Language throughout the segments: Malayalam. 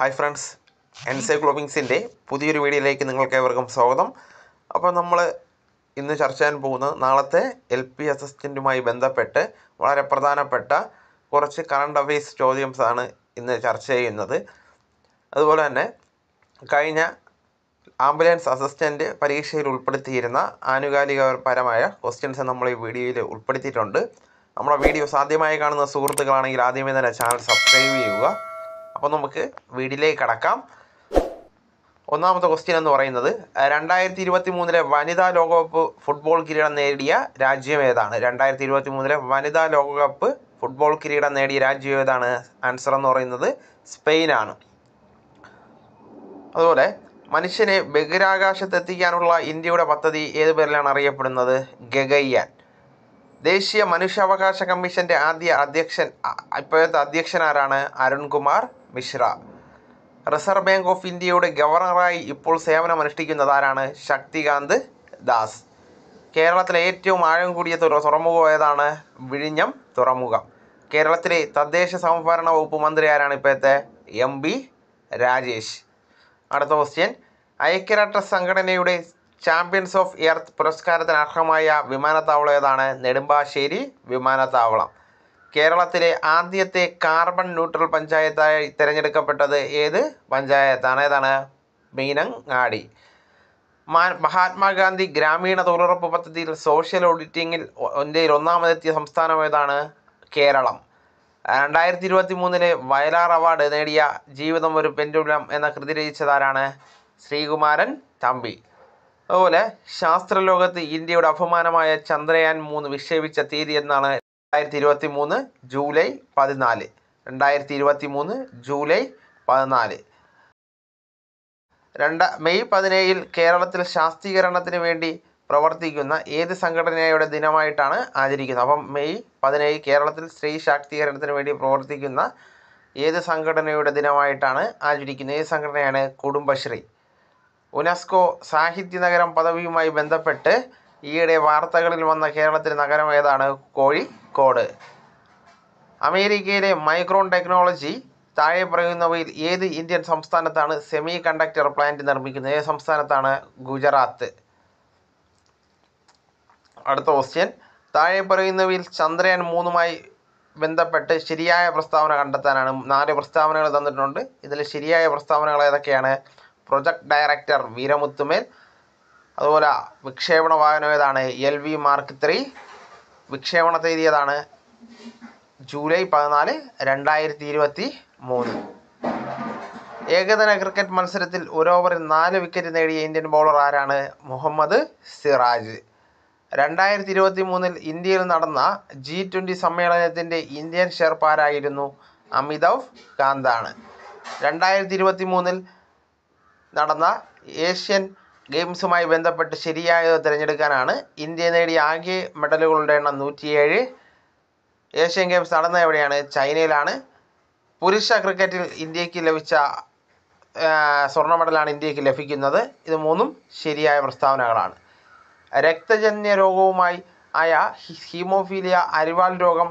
ഹായ് ഫ്രണ്ട്സ് എൻസൈക്ലോബിങ്സിന്റെ പുതിയൊരു വീഡിയോയിലേക്ക് നിങ്ങൾക്ക് ഏവർക്കും സ്വാഗതം. അപ്പോൾ നമ്മൾ ഇന്ന് ചർച്ച ചെയ്യാൻ പോകുന്നത് നാളത്തെ എൽ പി അസിസ്റ്റന്റുമായി ബന്ധപ്പെട്ട് വളരെ പ്രധാനപ്പെട്ട കുറച്ച് കറണ്ട് അഫയേഴ്സ് ചോദ്യംസ് ആണ് ഇന്ന് ചർച്ച ചെയ്യുന്നത്. അതുപോലെ തന്നെ കഴിഞ്ഞ ആംബുലൻസ് അസിസ്റ്റന്റ് പരീക്ഷയിൽ ഉൾപ്പെടുത്തിയിരുന്ന ആനുകാലികപരമായ ക്വസ്റ്റ്യൻസ് നമ്മൾ ഈ വീഡിയോയിൽ ഉൾപ്പെടുത്തിയിട്ടുണ്ട്. നമ്മുടെ വീഡിയോ സാധ്യമായി കാണുന്ന സുഹൃത്തുക്കളാണെങ്കിൽ ആദ്യമേ തന്നെ ചാനൽ സബ്സ്ക്രൈബ് ചെയ്യുക. അപ്പോൾ നമുക്ക് വീടിലേക്ക് കടക്കാം. ഒന്നാമത്തെ ക്വസ്റ്റ്യൻ എന്ന് പറയുന്നത് രണ്ടായിരത്തി ഇരുപത്തി മൂന്നിലെ വനിതാ ലോകകപ്പ് ഫുട്ബോൾ കിരീടം നേടിയ രാജ്യം ഏതാണ്? രണ്ടായിരത്തി ഇരുപത്തി മൂന്നിലെ വനിതാ ലോകകപ്പ് ഫുട്ബോൾ കിരീടം നേടിയ രാജ്യം ഏതാണ്? ആൻസർ എന്ന് പറയുന്നത് സ്പെയിനാണ് അതുപോലെ മനുഷ്യനെ ബഹിരാകാശത്തെത്തിക്കാനുള്ള ഇന്ത്യയുടെ പദ്ധതി ഏത് പേരിലാണ് അറിയപ്പെടുന്നത്? ഗഗയ്യാൻ. ദേശീയ മനുഷ്യാവകാശ കമ്മീഷന്റെ ആദ്യ അധ്യക്ഷൻ ഇപ്പോഴത്തെ അധ്യക്ഷൻ ആരാണ്? Arunkumar Mishra. Reserve bank of ഇന്ത്യയുടെ ഗവർണറായി ഇപ്പോൾ സേവനമനുഷ്ഠിക്കുന്നത് ആരാണ്? ശക്തികാന്ത് ദാസ്. കേരളത്തിലെ ഏറ്റവും ആഴം കൂടിയ തുറ- തുറമുഖം ഏതാണ്? വിഴിഞ്ഞം തുറമുഖം. കേരളത്തിലെ തദ്ദേശ സംഭരണ വകുപ്പ് മന്ത്രി ആരാണ് ഇപ്പോഴത്തെ? M B Rajesh. അടുത്ത ക്വസ്റ്റ്യൻ ഐക്യരാഷ്ട്ര സംഘടനയുടെ ചാമ്പ്യൻസ് ഓഫ് എർത്ത് പുരസ്കാരത്തിന് അർഹമായ വിമാനത്താവളം ഏതാണ്? നെടുമ്പാശ്ശേരി വിമാനത്താവളം. കേരളത്തിലെ ആദ്യത്തെ കാർബൺ ന്യൂട്രൽ പഞ്ചായത്തായി തിരഞ്ഞെടുക്കപ്പെട്ടത് ഏത് പഞ്ചായത്താണ്? ഏതാണ്? മീനങ്ങാടി. മഹാത്മാഗാന്ധി ഗ്രാമീണ തൊഴിലുറപ്പ് പദ്ധതിയിൽ സോഷ്യൽ ഓഡിറ്റിങ്ങിൽ ഇന്ത്യയിൽ ഒന്നാമതെത്തിയ സംസ്ഥാനം ഏതാണ്? കേരളം. രണ്ടായിരത്തി ഇരുപത്തി മൂന്നിലെ വയലാർ അവാർഡ് നേടിയ ജീവിതം ഒരു പെൻഡുലം എന്ന കൃതി രചിച്ചതാരാണ് ശ്രീകുമാരൻ തമ്പി. അതുപോലെ ശാസ്ത്രലോകത്ത് ഇന്ത്യയുടെ അഭിമാനമായ ചന്ദ്രയാൻ മൂന്ന് വിക്ഷേപിച്ച തീയതി എന്നാണ് രണ്ടായിരത്തി ഇരുപത്തി മൂന്ന് ജൂലൈ പതിനാല്. രണ്ടായിരത്തി ഇരുപത്തി മൂന്ന് ജൂലൈ പതിനാല്. രണ്ട മെയ് പതിനേഴിൽ കേരളത്തിൽ ശാസ്ത്രീകരണത്തിന് വേണ്ടി പ്രവർത്തിക്കുന്ന ഏത് സംഘടനയുടെ ദിനമായിട്ടാണ് ആചരിക്കുന്നത്? അപ്പം മെയ് പതിനേഴ് കേരളത്തിൽ സ്ത്രീ ശാക്തീകരണത്തിന് വേണ്ടി പ്രവർത്തിക്കുന്ന ഏത് സംഘടനയുടെ ദിനമായിട്ടാണ് ആചരിക്കുന്നത്? ഏത് സംഘടനയാണ്? കുടുംബശ്രീ. യുനെസ്കോ സാഹിത്യ നഗരം പദവിയുമായി ബന്ധപ്പെട്ട് ഈയിടെ വാർത്തകളിൽ വന്ന കേരളത്തിലെ നഗരം ഏതാണ്? കോഴിക്കോട് അമേരിക്കയിലെ മൈക്രോൺ ടെക്നോളജി താഴെ പറയുന്നവയിൽ ഏത് ഇന്ത്യൻ സംസ്ഥാനത്താണ് സെമി കണ്ടക്ടർ പ്ലാന്റ് നിർമ്മിക്കുന്നത്? ഏത് സംസ്ഥാനത്താണ് ഗുജറാത്ത്? അടുത്ത ക്വസ്റ്റ്യൻ താഴെ പറയുന്നവയിൽ ചന്ദ്രയാൻ മൂന്നുമായി ബന്ധപ്പെട്ട് ശരിയായ പ്രസ്താവന കണ്ടെത്താനാണ് നാല് പ്രസ്താവനകൾ തന്നിട്ടുണ്ട്. ഇതിൽ ശരിയായ പ്രസ്താവനകൾ ഏതൊക്കെയാണ്? പ്രൊജക്ട് ഡയറക്ടർ വീരമുത്തുമേൽ അതുപോലെ വിക്ഷേപണ വാഹനം ഏതാണ്? എൽ വി മാർക്ക് ത്രീ വിക്ഷേപണ തീയതി ഏതാണ്? ജൂലൈ പതിനാല് രണ്ടായിരത്തി ഇരുപത്തി മൂന്ന്. ഏകദിന ക്രിക്കറ്റ് മത്സരത്തിൽ ഒരു ഓവറിൽ നാല് വിക്കറ്റ് നേടിയ ഇന്ത്യൻ ബൗളർ ആരാണ്? മുഹമ്മദ് സിറാജ്. രണ്ടായിരത്തി ഇരുപത്തി മൂന്നിൽ ഇന്ത്യയിൽ നടന്ന ജി ട്വന്റി സമ്മേളനത്തിന്റെ ഇന്ത്യൻ ഷെർപ്പാരായിരുന്നു അമിതവ് കാന്താണ്. രണ്ടായിരത്തി ഇരുപത്തി മൂന്നിൽ നടന്ന ഏഷ്യൻ ഗെയിംസുമായി ബന്ധപ്പെട്ട് ശരിയായത് തിരഞ്ഞെടുക്കാനാണ് ഇന്ത്യ നേടിയ ആകെ മെഡലുകളുടെ എണ്ണം നൂറ്റിയേഴ്. ഏഷ്യൻ ഗെയിംസ് നടന്ന എവിടെയാണ്? ചൈനയിലാണ്. പുരുഷ ക്രിക്കറ്റിൽ ഇന്ത്യയ്ക്ക് ലഭിച്ച സ്വർണ മെഡലാണ് ഇന്ത്യയ്ക്ക് ലഭിക്കുന്നത്. ഇത് മൂന്നും ശരിയായ പ്രസ്താവനകളാണ്. രക്തജന്യ രോഗവുമായി ആയ ഹീമോഫീലിയ അരിവാൾ രോഗം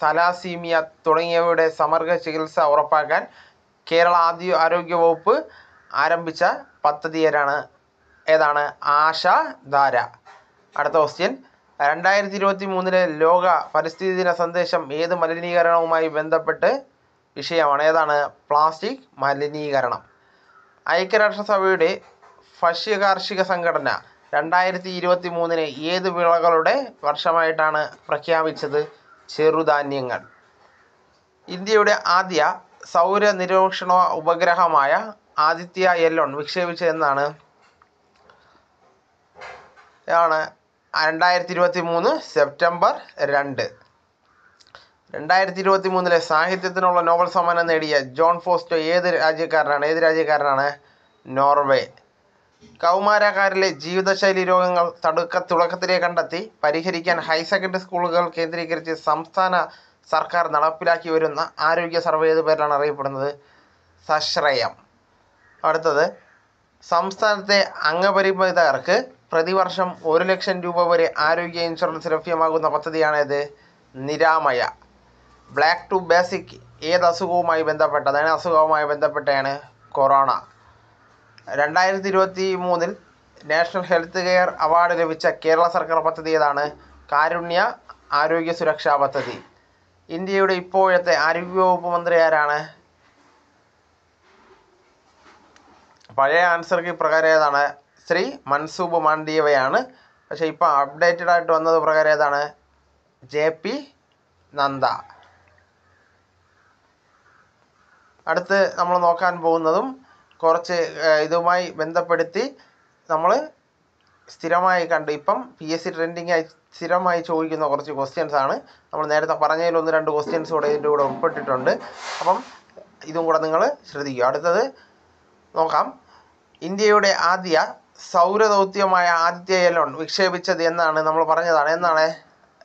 തലാസീമിയ തുടങ്ങിയവയുടെ സമഗ്ര ചികിത്സ ഉറപ്പാക്കാൻ കേരള ആദ്യ ആരോഗ്യ വകുപ്പ് ആരംഭിച്ച പദ്ധതി ഏതാണ് ഏതാണ്? ആശാധാര അടുത്ത ക്വസ്റ്റ്യൻ രണ്ടായിരത്തി ഇരുപത്തി മൂന്നിലെ ലോക പരിസ്ഥിതി ദിന സന്ദേശം ഏത് മലിനീകരണവുമായി ബന്ധപ്പെട്ട് വിഷയമാണ്? ഏതാണ്? പ്ലാസ്റ്റിക് മലിനീകരണം. ഐക്യരാഷ്ട്രസഭയുടെ ഭക്ഷ്യ കാർഷിക സംഘടന രണ്ടായിരത്തി ഇരുപത്തി മൂന്നിന് ഏത് വിളകളുടെ വർഷമായിട്ടാണ് പ്രഖ്യാപിച്ചത്? ചെറുധാന്യങ്ങൾ. ഇന്ത്യയുടെ ആദ്യ സൗര നിരീക്ഷണ ഉപഗ്രഹമായ ആദിത്യ എല്ലോൺ വിക്ഷേപിച്ചതെന്നാണ് ആണ്. രണ്ടായിരത്തി ഇരുപത്തി മൂന്ന് സെപ്റ്റംബർ രണ്ട്. രണ്ടായിരത്തി ഇരുപത്തി മൂന്നിലെ സാഹിത്യത്തിനുള്ള നോബൽ സമ്മാനം നേടിയ ജോൺ ഫോസ്റ്റോ ഏത് രാജ്യക്കാരനാണ്? ഏത് രാജ്യക്കാരനാണ്? നോർവേ. കൗമാരക്കാരിലെ ജീവിതശൈലി രോഗങ്ങൾ തടുക്ക തുടക്കത്തിലേ കണ്ടെത്തി പരിഹരിക്കാൻ ഹയർ സെക്കൻഡറി സ്കൂളുകൾ കേന്ദ്രീകരിച്ച് സംസ്ഥാന സർക്കാർ നടപ്പിലാക്കി വരുന്ന ആരോഗ്യ സർവേ ഏത് പേരിലാണ് അറിയപ്പെടുന്നത്? സശ്രയം. അടുത്തത് സംസ്ഥാനത്തെ അംഗപരിമിതർക്ക് പ്രതിവർഷം ഒരു ലക്ഷം രൂപ വരെ ആരോഗ്യ ഇൻഷുറൻസ് ലഭ്യമാകുന്ന പദ്ധതിയാണിത്. നിരാമയ. ബ്ലാക്ക് ടു ബേസിക് ഏത് അസുഖവുമായി ബന്ധപ്പെട്ടത് അതിന് അസുഖവുമായി ബന്ധപ്പെട്ടാണ് കൊറോണ. രണ്ടായിരത്തി ഇരുപത്തി മൂന്നിൽ നാഷണൽ ഹെൽത്ത് കെയർ അവാർഡ് ലഭിച്ച കേരള സർക്കാർ പദ്ധതി ഏതാണ്? കാരുണ്യ ആരോഗ്യ സുരക്ഷാ പദ്ധതി. ഇന്ത്യയുടെ ഇപ്പോഴത്തെ ആരോഗ്യവകുപ്പ് മന്ത്രി ആരാണ്? പഴയ ആൻസർക്ക് പ്രകാരം ഏതാണ്? ശ്രീ മൻസൂബ് മാണ്ഡിയവയാണ്. പക്ഷേ ഇപ്പോൾ അപ്ഡേറ്റഡ് ആയിട്ട് വന്നത് പ്രകാരം ഏതാണ്? ജെ പി നന്ദ അടുത്ത് നമ്മൾ നോക്കാൻ പോകുന്നതും കുറച്ച് ഇതുമായി ബന്ധപ്പെടുത്തി നമ്മൾ സ്ഥിരമായി കണ്ട് ഇപ്പം പി എസ് സി ട്രെൻഡിങ് ആയി സ്ഥിരമായി ചോദിക്കുന്ന കുറച്ച് ക്വസ്റ്റ്യൻസ് ആണ്. നമ്മൾ നേരത്തെ പറഞ്ഞതിൽ ഒന്ന് രണ്ട് ക്വസ്റ്റ്യൻസ് കൂടെ ഇതിന്റെ കൂടെ ഉൾപ്പെട്ടിട്ടുണ്ട്. അപ്പം ഇതും കൂടെ നിങ്ങൾ ശ്രദ്ധിക്കുക. അടുത്തത് നോക്കാം. ഇന്ത്യയുടെ ആദ്യ സൗരദൗത്യമായ ആദിത്യ എലോൺ വിക്ഷേപിച്ചത് എന്നാണ് നമ്മൾ പറഞ്ഞതാണ്. എന്നാണ്?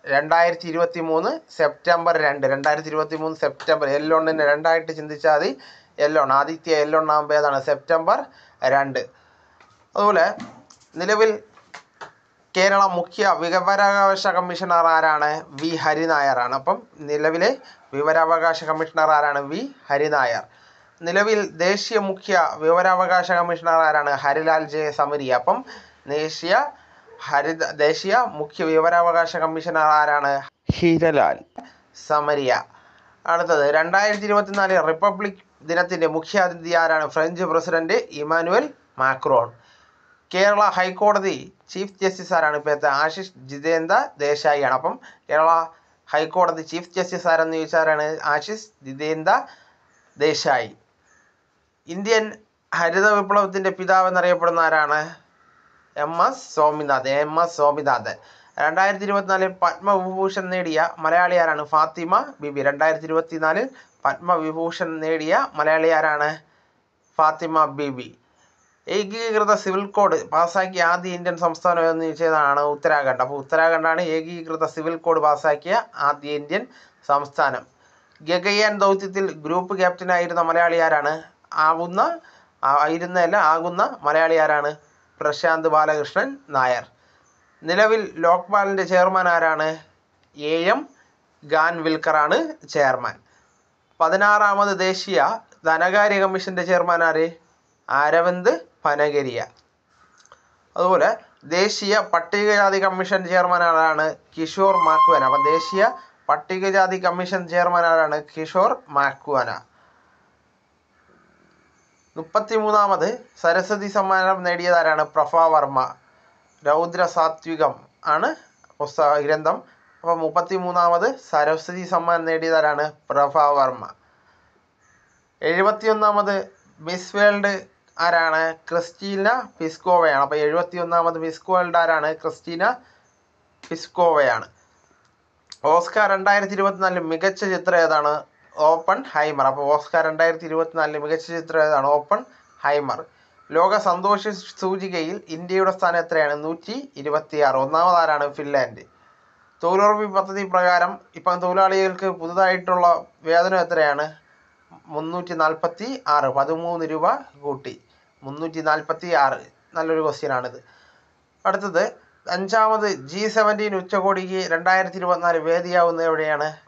രണ്ടായിരത്തി ഇരുപത്തി മൂന്ന് സെപ്റ്റംബർ രണ്ട്. രണ്ടായിരത്തി ഇരുപത്തി മൂന്ന് സെപ്റ്റംബർ എല്ലോണിന് രണ്ടായിട്ട് ചിന്തിച്ചാൽ മതി. എല്ലോൺ ആദിത്യ എല്ലോൺ ആകുമ്പോൾ ഏതാണ്? സെപ്റ്റംബർ രണ്ട്. അതുപോലെ നിലവിൽ കേരള മുഖ്യ വിവരാവകാശ കമ്മീഷണർ ആരാണ്? വി ഹരിനായർ ആണ്. അപ്പം നിലവിലെ വിവരാവകാശ കമ്മീഷണർ ആരാണ്? വി ഹരിനായർ. നിലവിൽ ദേശീയ മുഖ്യ വിവരാവകാശ കമ്മീഷണർ ആരാണ്? ഹരിലാൽ ജെ. സമരിയ അപ്പം ദേശീയ ഹരിത ദേശീയ മുഖ്യ വിവരാവകാശ കമ്മീഷണർ ആരാണ്? ഹിരലാൽ. സമരിയ. അടുത്തത് രണ്ടായിരത്തി ഇരുപത്തിനാല് റിപ്പബ്ലിക് ദിനത്തിന്റെ മുഖ്യാതിഥി ആരാണ്? French president Emmanuel Macron. Kerala ഹൈക്കോടതി ചീഫ് ജസ്റ്റിസ് ആരാണ്? ഇപ്പോഴത്തെ ആശിഷ് ജിതേന്ദ്ര ദേശായിയാണ്. അപ്പം കേരള ഹൈക്കോടതി ചീഫ് ജസ്റ്റിസ് ആരെന്ന് ചോദിച്ചാൽ ആരാണ്? ആശിഷ് ജിതേന്ദ്ര ദേശായി. ഇന്ത്യൻ ഹരിത വിപ്ലവത്തിന്റെ പിതാവ് എന്നറിയപ്പെടുന്ന ആരാണ്? M S Swaminathan. M S Swaminathan. രണ്ടായിരത്തി ഇരുപത്തിനാലിൽ പത്മവിഭൂഷൺ നേടിയ മലയാളി ആരാണ്? ഫാത്തിമ ബിബി. രണ്ടായിരത്തി ഇരുപത്തിനാലിൽ പത്മവിഭൂഷൺ നേടിയ മലയാളി ആരാണ്? ഫാത്തിമ ബിബി. ഏകീകൃത സിവിൽ കോഡ് പാസാക്കിയ ആദ്യ ഇന്ത്യൻ സംസ്ഥാനം എന്ന് ചോദിച്ചതാണ് ഉത്തരാഖണ്ഡ്. അപ്പോൾ ഉത്തരാഖണ്ഡാണ് ഏകീകൃത സിവിൽ കോഡ് പാസാക്കിയ ആദ്യ ഇന്ത്യൻ സംസ്ഥാനം. ഗഗയാൻ ദൗത്യത്തിൽ ഗ്രൂപ്പ് ക്യാപ്റ്റനായിരുന്ന മലയാളി ആരാണ്? ആവുന്ന ആയിരുന്നല്ല ആകുന്ന മലയാളി ആരാണ്? പ്രശാന്ത് ബാലകൃഷ്ണൻ നായർ. നിലവിൽ ലോക്പാലിന്റെ ചെയർമാൻ ആരാണ്? എ എം ഗാൻവിൽക്കറാണ് ചെയർമാൻ. പതിനാറാമത് ദേശീയ ധനകാര്യ കമ്മീഷന്റെ ചെയർമാൻ ആര്? അരവിന്ദ് പനഗരിയ. അതുപോലെ ദേശീയ പട്ടികജാതി കമ്മീഷൻ ചെയർമാൻ ആരാണ്? കിഷോർ മാക്വാന. അപ്പം ദേശീയ പട്ടികജാതി കമ്മീഷൻ ചെയർമാൻ ആരാണ്? കിഷോർ മാക്വാന. മുപ്പത്തിമൂന്നാമത് സരസ്വതി സമ്മാനം നേടിയതാരാണ്? പ്രഭ വർമ്മ. രൗദ്ര സാത്വികം ആണ് പുസ്തക ഗ്രന്ഥം. അപ്പോൾ മുപ്പത്തിമൂന്നാമത് സരസ്വതി സമ്മാനം നേടിയതാരാണ്? പ്രഭ വർമ്മ. എഴുപത്തിയൊന്നാമത് മിസ് വേൾഡ് ആരാണ്? ക്രിസ്റ്റീന പിസ്കോവയാണ്. അപ്പോൾ എഴുപത്തിയൊന്നാമത് മിസ് വേൾഡ് ആരാണ്? ക്രിസ്റ്റീന പിസ്കോവയാണ്. ഓസ്കാർ രണ്ടായിരത്തി ഇരുപത്തിനാലിൽ മികച്ച ചിത്രം ഏതാണ്? Oppenheimer. അപ്പോൾ ഓസ്കാർ രണ്ടായിരത്തി ഇരുപത്തിനാലിൽ മികച്ച ചിത്രം ഏതാണ്? Oppenheimer. ലോക സന്തോഷ സൂചികയിൽ ഇന്ത്യയുടെ സ്ഥാനം എത്രയാണ്? നൂറ്റി ഇരുപത്തിയാറ് ഒന്നാമതാരാണ് ഫിൻലാൻഡ്? തൊഴിലുറപ്പ് പദ്ധതി പ്രകാരം ഇപ്പം തൊഴിലാളികൾക്ക് പുതുതായിട്ടുള്ള വേതനം എത്രയാണ്? മുന്നൂറ്റി നാൽപ്പത്തി ആറ് പതിമൂന്ന് രൂപ കൂട്ടി. മുന്നൂറ്റി നാൽപ്പത്തി ആറ് നല്ലൊരു ക്വസ്റ്റ്യനാണിത്. അടുത്തത് അഞ്ചാമത് ജി സെവന്റീൻ ഉച്ചകോടിക്ക് രണ്ടായിരത്തി ഇരുപത്തിനാല് വേദിയാവുന്നത് എവിടെയാണ്?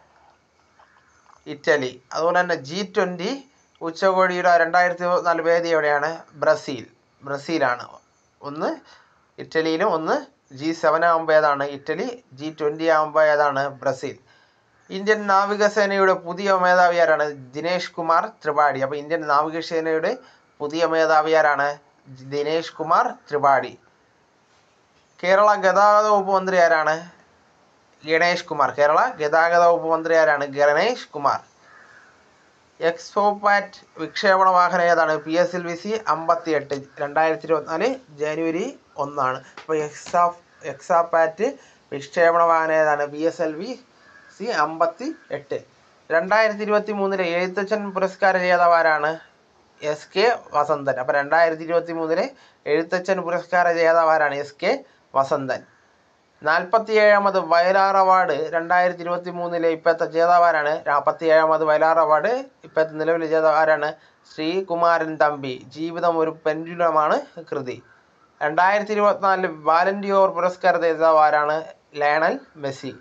ഇറ്റലി. അതുപോലെ തന്നെ ജി ട്വന്റി ഉച്ചകോടിയുടെ രണ്ടായിരത്തി ഇരുപത്തിനാല് വേദി എവിടെയാണ്? ബ്രസീൽ. ബ്രസീലാണ്. ഒന്ന് ഇറ്റലിയിലും ഒന്ന് ജി സെവൻ ആകുമ്പോൾ ഏതാണ്? ഇറ്റലി. ജി ട്വന്റി ആകുമ്പോൾ ഏതാണ്? ബ്രസീൽ. ഇന്ത്യൻ നാവികസേനയുടെ പുതിയ മേധാവി ആരാണ്? ദിനേഷ് കുമാർ ത്രിപാഠി. അപ്പോൾ ഇന്ത്യൻ നാവികസേനയുടെ പുതിയ മേധാവി ആരാണ്? ദിനേഷ് കുമാർ ത്രിപാഠി. കേരള ഗതാഗത വകുപ്പ് മന്ത്രി ആരാണ്? ഗണേഷ് കുമാർ കേരള ഗതാഗത വകുപ്പ് മന്ത്രി ആരാണ് ഗണേഷ് കുമാർ. എക്സ്പോപാറ്റ് വിക്ഷേപണ വാഹനം ഏതാണ്? P S L V C അമ്പത്തി എട്ട് രണ്ടായിരത്തി ഇരുപത്തിനാല് ജനുവരി ഒന്നാണ്. അപ്പോൾ എക്സാ എക്സാപാറ്റ് വിക്ഷേപണ വാഹനം ഏതാണ്? P S L V C അമ്പത്തി എട്ട് രണ്ടായിരത്തി ഇരുപത്തി മൂന്നിലെ എഴുത്തച്ഛൻ പുരസ്കാര ജേതാവ് ആരാണ് എസ് കെ വസന്തൻ. അപ്പോൾ രണ്ടായിരത്തി ഇരുപത്തി മൂന്നിലെ എഴുത്തച്ഛൻ പുരസ്കാര ജേതാവ് ആരാണ് എസ് കെ വസന്തൻ. നാൽപ്പത്തി ഏഴാമത് വയലാർ അവാർഡ് രണ്ടായിരത്തി ഇരുപത്തി മൂന്നിലെ ഇപ്പോഴത്തെ ജേതാവാരാണ്. നാൽപ്പത്തി ഏഴാമത് വയലാർ അവാർഡ് ഇപ്പോഴത്തെ നിലവിലെ ജേതാവാരാണ് ശ്രീകുമാരൻ തമ്പി. ജീവിതം ഒരു പെൻഡുലമാണ് കൃതി. രണ്ടായിരത്തി ഇരുപത്തിനാലിൽ വാലന്റിയോർ പുരസ്കാര ജേതാവ് ആരാണ് ലയണൽ മെസ്സി.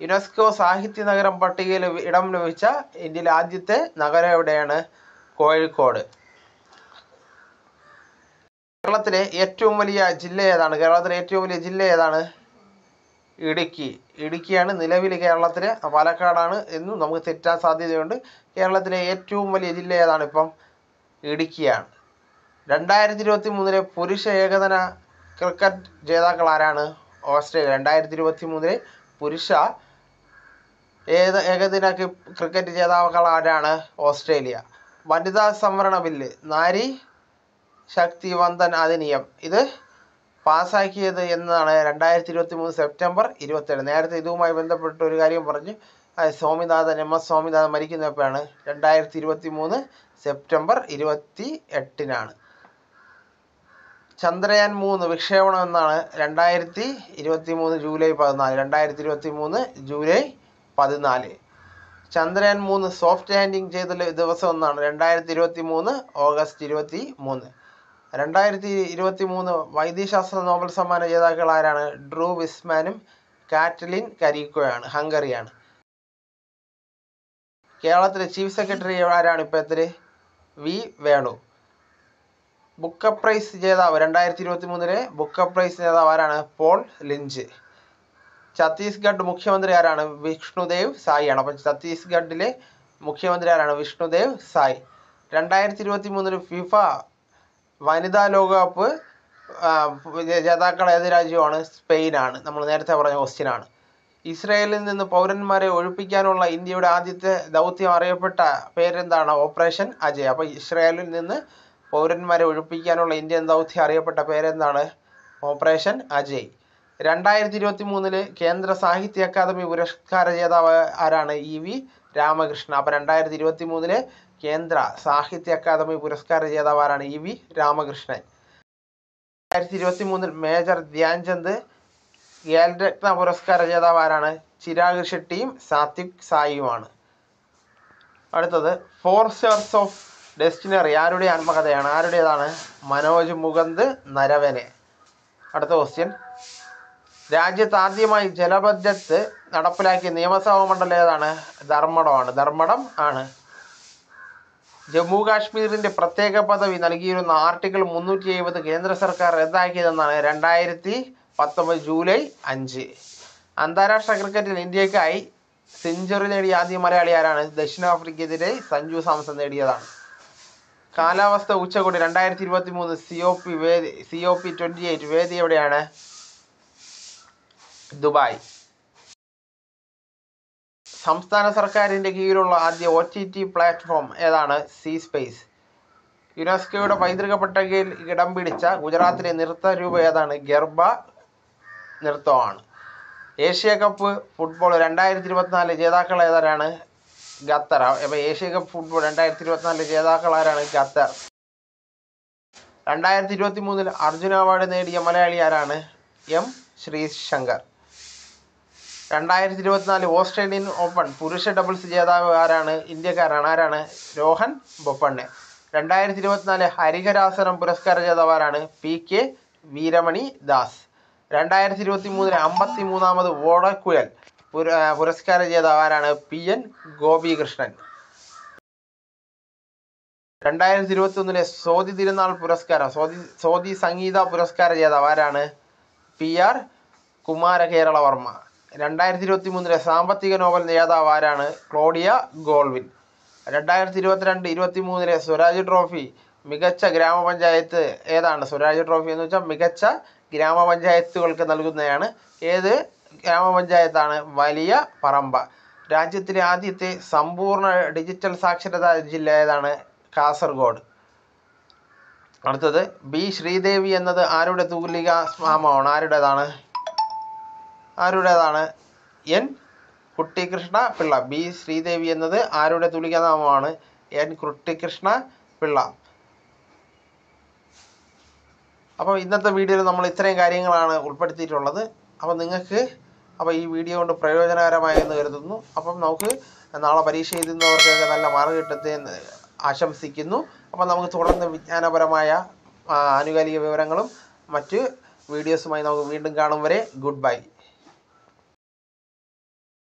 യുനെസ്കോ സാഹിത്യ നഗരം പട്ടികയിൽ ഇടം ലഭിച്ച ഇന്ത്യയിലെ ആദ്യത്തെ നഗരം എവിടെയാണ്? കോഴിക്കോട്. കേരളത്തിലെ ഏറ്റവും വലിയ ജില്ല ഏതാണ്? കേരളത്തിലെ ഏറ്റവും വലിയ ജില്ല ഏതാണ്? ഇടുക്കി. ഇടുക്കിയാണ് നിലവിൽ കേരളത്തിലെ പാലക്കാടാണ് എന്നും നമുക്ക് തെറ്റാൻ സാധ്യതയുണ്ട്. കേരളത്തിലെ ഏറ്റവും വലിയ ജില്ല ഏതാണ് ഇപ്പം? ഇടുക്കിയാണ്. രണ്ടായിരത്തി ഇരുപത്തി മൂന്നിലെ പുരുഷ ഏകദിന ക്രിക്കറ്റ് ജേതാക്കൾ ആരാണ്? ഓസ്ട്രേലിയ. രണ്ടായിരത്തി ഇരുപത്തി മൂന്നിലെ പുരുഷ ഏത് ഏകദിന ക്രി- ക്രിക്കറ്റ് ജേതാക്കൾ ആരാണ്? ഓസ്ട്രേലിയ. വനിതാ സംവരണ ബില്ല്. നാരി ശക്തി വന്ദൻ അധിനിയം. ഇത് പാസ്സാക്കിയത് എന്നാണ് രണ്ടായിരത്തി ഇരുപത്തി മൂന്ന് സെപ്റ്റംബർ ഇരുപത്തേഴ് നേരത്തെ ഇതുമായി ബന്ധപ്പെട്ട ഒരു കാര്യം പറഞ്ഞു. സ്വാമിനാഥൻ എം. എസ്. സ്വാമിനാഥൻ മരിക്കുന്നപ്പോഴാണ് രണ്ടായിരത്തി ഇരുപത്തി മൂന്ന് സെപ്റ്റംബർ ഇരുപത്തി എട്ടിനാണ് ചന്ദ്രയാൻ മൂന്ന് വിക്ഷേപണം എന്നാണ് രണ്ടായിരത്തി ഇരുപത്തി മൂന്ന് ജൂലൈ പതിനാല് രണ്ടായിരത്തി ഇരുപത്തി മൂന്ന് ജൂലൈ പതിനാല്. ചന്ദ്രയാൻ മൂന്ന് സോഫ്റ്റ് ലാൻഡിംഗ് ചെയ്ത ദിവസം എന്നാണ് രണ്ടായിരത്തി ഇരുപത്തി മൂന്ന് ഓഗസ്റ്റ് ഇരുപത്തി മൂന്ന് രണ്ടായിരത്തി ഇരുപത്തി മൂന്ന് വൈദ്യശാസ്ത്ര നോബൽ സമ്മാന ജേതാക്കൾ ആരാണ്? ഡ്രൂ വിസ്മാനും കാറ്റലിൻ കരീക്കോയാണ് ഹംഗറിയാണ്. കേരളത്തിലെ ചീഫ് സെക്രട്ടറി ആരാണ് ഇപ്പോഴത്തെ വി. വേണു. ബുക്ക് പ്രൈസ് ജേതാവ് രണ്ടായിരത്തി ഇരുപത്തി മൂന്നിലെ ബുക്ക് പ്രൈസ് ജേതാവ് ആരാണ്? Paul Lynch. ഛത്തീസ്ഗഡ് മുഖ്യമന്ത്രി ആരാണ്? വിഷ്ണുദേവ് സായി ആണ്. അപ്പം ഛത്തീസ്ഗഡിലെ മുഖ്യമന്ത്രി ആരാണ്? വിഷ്ണുദേവ് സായി. രണ്ടായിരത്തി ഇരുപത്തി മൂന്നിൽ ഫിഫ വനിതാ ലോകകപ്പ് ജേതാക്കൾ ഏത് രാജ്യമാണ് സ്പെയിനാണ്. നമ്മൾ നേരത്തെ പറഞ്ഞ ക്വസ്റ്റ്യനാണ് ഇസ്രായേലിൽ നിന്ന് പൗരന്മാരെ ഒഴിപ്പിക്കാനുള്ള ഇന്ത്യയുടെ ആദ്യത്തെ ദൗത്യം അറിയപ്പെട്ട പേരെന്താണ്? ഓപ്പറേഷൻ അജയ്. അപ്പോൾ ഇസ്രായേലിൽ നിന്ന് പൗരന്മാരെ ഒഴിപ്പിക്കാനുള്ള ഇന്ത്യൻ ദൗത്യം അറിയപ്പെട്ട പേരെന്താണ്? ഓപ്പറേഷൻ അജയ്. രണ്ടായിരത്തി ഇരുപത്തി മൂന്നിൽ കേന്ദ്ര സാഹിത്യ അക്കാദമി പുരസ്കാര ജേതാവ് ആരാണ്? E V Ramakrishnan. അപ്പോൾ രണ്ടായിരത്തി ഇരുപത്തി മൂന്നിലെ കേന്ദ്ര സാഹിത്യ അക്കാദമി പുരസ്കാര ജേതാവാരാണ് ഇ വി രാമകൃഷ്ണൻ. രണ്ടായിരത്തി ഇരുപത്തി മൂന്നിൽ മേജർ ധ്യാൻചന്ദ് ഖേൽരത്ന പുരസ്കാര ജേതാവാരാണ് ചിരാഗ് ഷെട്ടിയും സാത്വിക് സായിയുമാണ് അടുത്തത് ഫോർ സ്റ്റാർസ് ഓഫ് ഡെസ്റ്റിനറി. ആരുടെ ആത്മകഥയാണ്? ആരുടേതാണ്? മനോജ് മുകുന്ദ് നരവനെ. അടുത്ത ക്വസ്റ്റ്യൻ രാജ്യത്ത് ആദ്യമായി ജലബഡ്ജറ്റ് നടപ്പിലാക്കിയ നിയമസഭാ മണ്ഡലം ഏതാണ്? ധർമ്മടമാണ് ധർമ്മടം ആണ്. ജമ്മു കാശ്മീരിന്റെ പ്രത്യേക പദവി നൽകിയിരുന്ന ആർട്ടിക്കിൾ മുന്നൂറ്റി എഴുപത് കേന്ദ്ര സർക്കാർ റദ്ദാക്കിയതെന്നാണ് രണ്ടായിരത്തി പത്തൊമ്പത് ജൂലൈ അഞ്ച്. അന്താരാഷ്ട്ര ക്രിക്കറ്റിൽ ഇന്ത്യക്കായി സെഞ്ചുറി നേടിയ ആദ്യ മലയാളി ആരാണ്? ദക്ഷിണാഫ്രിക്കയ്ക്കെതിരെ സഞ്ജു സാംസൺ നേടിയതാണ്. കാലാവസ്ഥ ഉച്ചകോടി രണ്ടായിരത്തി ഇരുപത്തി മൂന്ന് സി ഒ പി വേദി C O P twenty eight വേദി എവിടെയാണ് ദുബായ്. സംസ്ഥാന സർക്കാരിന്റെ കീഴിലുള്ള ആദ്യ ഒ ടി ടി പ്ലാറ്റ്ഫോം ഏതാണ്? C space. യുനെസ്കോയുടെ പൈതൃക പട്ടികയിൽ ഇടം പിടിച്ച ഗുജറാത്തിലെ നൃത്ത രൂപം ഏതാണ്? ഗർഭ നൃത്തമാണ്. ഏഷ്യ കപ്പ് ഫുട്ബോൾ രണ്ടായിരത്തി ഇരുപത്തിനാല് ജേതാക്കൾ ഏതാരാണ്? ഖത്തർ. അപ്പോൾ ഏഷ്യ കപ്പ് ഫുട്ബോൾ രണ്ടായിരത്തി ഇരുപത്തിനാല് ജേതാക്കൾ ആരാണ്? ഖത്തർ. രണ്ടായിരത്തി ഇരുപത്തി മൂന്നിൽ അർജുന അവാർഡ് നേടിയ മലയാളി ആരാണ്? എം ശ്രീശങ്കർ. രണ്ടായിരത്തി ഇരുപത്തിനാല് ഓസ്ട്രേലിയൻ ഓപ്പൺ പുരുഷ ഡബിൾസ് ജേതാവ് ആരാണ്? ഇന്ത്യക്കാരാണ് ആരാണ്? രോഹൻ ബൊപ്പണ്ണെ രണ്ടായിരത്തി ഇരുപത്തിനാല് ഹരിഹരാസനം പുരസ്കാര ജേതാവ് ആരാണ്? P K Veeramani Das. രണ്ടായിരത്തി ഇരുപത്തി മൂന്നിലെ അമ്പത്തി മൂന്നാമത് ഓടക്കുഴൽ പുര പുരസ്കാര ജേതാവ് ആരാണ്? P N Gopikrishnan. രണ്ടായിരത്തി ഇരുപത്തി ഒന്നിലെ സ്വാതി തിരുനാൾ പുരസ്കാരം സ്വാതി സ്വാതി സംഗീത പുരസ്കാര ജേതാവ് ആരാണ്? പി ആർ കുമാരകേരള വർമ്മ രണ്ടായിരത്തി ഇരുപത്തി മൂന്നിലെ സാമ്പത്തിക നോബൽ ജേതാവ് ആരാണ്? Claudia Goldin. രണ്ടായിരത്തി ഇരുപത്തിരണ്ട് ഇരുപത്തി മൂന്നിലെ സ്വരാജ് ട്രോഫി മികച്ച ഗ്രാമപഞ്ചായത്ത് ഏതാണ്? സ്വരാജ് ട്രോഫി എന്ന് വെച്ചാൽ മികച്ച ഗ്രാമപഞ്ചായത്തുകൾക്ക് നൽകുന്നതാണ്. ഏത് ഗ്രാമപഞ്ചായത്താണ്? വലിയ പറമ്പ. രാജ്യത്തിലെ ആദ്യത്തെ സമ്പൂർണ ഡിജിറ്റൽ സാക്ഷരതാ ജില്ല ഏതാണ്? കാസർഗോഡ്. അടുത്തത് ബി ശ്രീദേവി എന്നത് ആരുടെ തൂലിക നാമമാണ് ആരുടേതാണ്? ആരുടേതാണ്? എൻ. കുട്ടിക്കൃഷ്ണ പിള്ള. ബി. ശ്രീദേവി എന്നത് ആരുടെ തൂലിക നാമമാണ്? എൻ. കുട്ടിക്കൃഷ്ണ പിള്ള. അപ്പോൾ ഇന്നത്തെ വീഡിയോയിൽ നമ്മൾ ഇത്രയും കാര്യങ്ങളാണ് ഉൾപ്പെടുത്തിയിട്ടുള്ളത്. അപ്പോൾ നിങ്ങൾക്ക് അപ്പോൾ ഈ വീഡിയോ കൊണ്ട് പ്രയോജനകരമായി എന്ന് കരുതുന്നു. അപ്പം നമുക്ക് നാളെ പരീക്ഷ എഴുതുന്നവർക്കൊക്കെ നല്ല മാർക്ക് എന്ന് ആശംസിക്കുന്നു. അപ്പം നമുക്ക് തുടർന്ന് വിജ്ഞാനപരമായ ആനുകാലിക വിവരങ്ങളും മറ്റ് വീഡിയോസുമായി നമുക്ക് വീണ്ടും കാണും വരെ. Good bye.